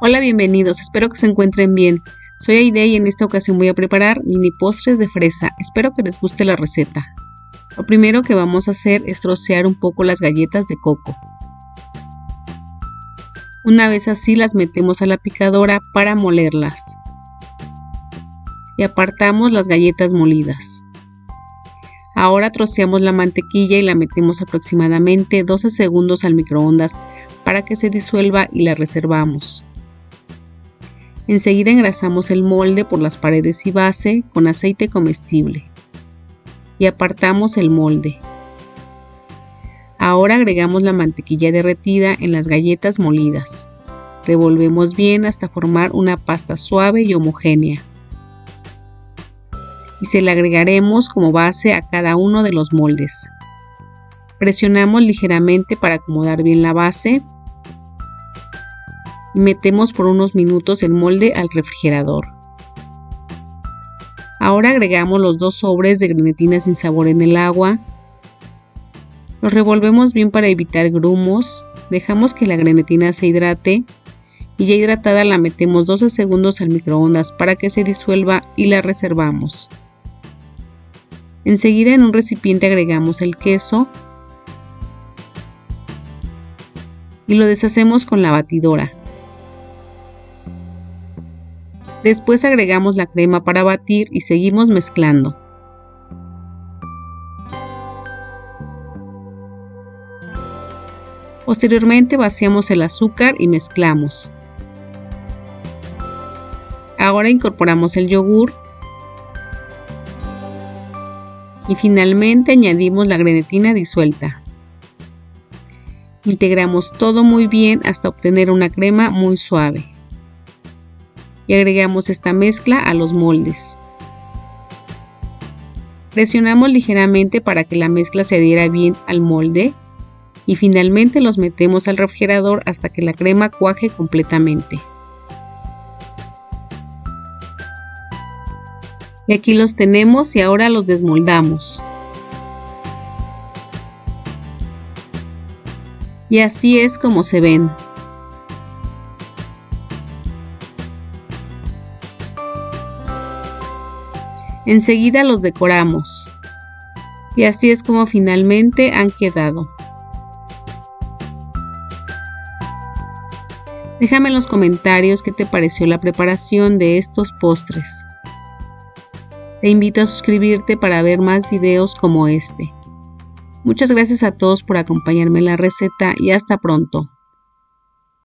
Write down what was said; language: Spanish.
Hola, bienvenidos, espero que se encuentren bien. Soy Aide y en esta ocasión voy a preparar mini postres de fresa. Espero que les guste la receta. Lo primero que vamos a hacer es trocear un poco las galletas de coco. Una vez así las metemos a la picadora para molerlas. Y apartamos las galletas molidas. Ahora troceamos la mantequilla y la metemos aproximadamente 12 segundos al microondas para que se disuelva y la reservamos. Enseguida engrasamos el molde por las paredes y base con aceite comestible y apartamos el molde. Ahora agregamos la mantequilla derretida en las galletas molidas. Revolvemos bien hasta formar una pasta suave y homogénea. Y se la agregaremos como base a cada uno de los moldes. Presionamos ligeramente para acomodar bien la base metemos por unos minutos el molde al refrigerador. Ahora agregamos los dos sobres de grenetina sin sabor en el agua. Los revolvemos bien para evitar grumos. Dejamos que la grenetina se hidrate y ya hidratada la metemos 12 segundos al microondas para que se disuelva y la reservamos. Enseguida en un recipiente agregamos el queso y lo deshacemos con la batidora. Después agregamos la crema para batir y seguimos mezclando. Posteriormente vaciamos el azúcar y mezclamos. Ahora incorporamos el yogur y finalmente añadimos la grenetina disuelta. Integramos todo muy bien hasta obtener una crema muy suave y agregamos esta mezcla a los moldes. Presionamos ligeramente para que la mezcla se adhiera bien al molde y finalmente los metemos al refrigerador hasta que la crema cuaje completamente. Y aquí los tenemos y ahora los desmoldamos. Y así es como se ven. Enseguida los decoramos. Y así es como finalmente han quedado. Déjame en los comentarios qué te pareció la preparación de estos postres. Te invito a suscribirte para ver más videos como este. Muchas gracias a todos por acompañarme en la receta y hasta pronto.